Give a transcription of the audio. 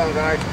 on, guys.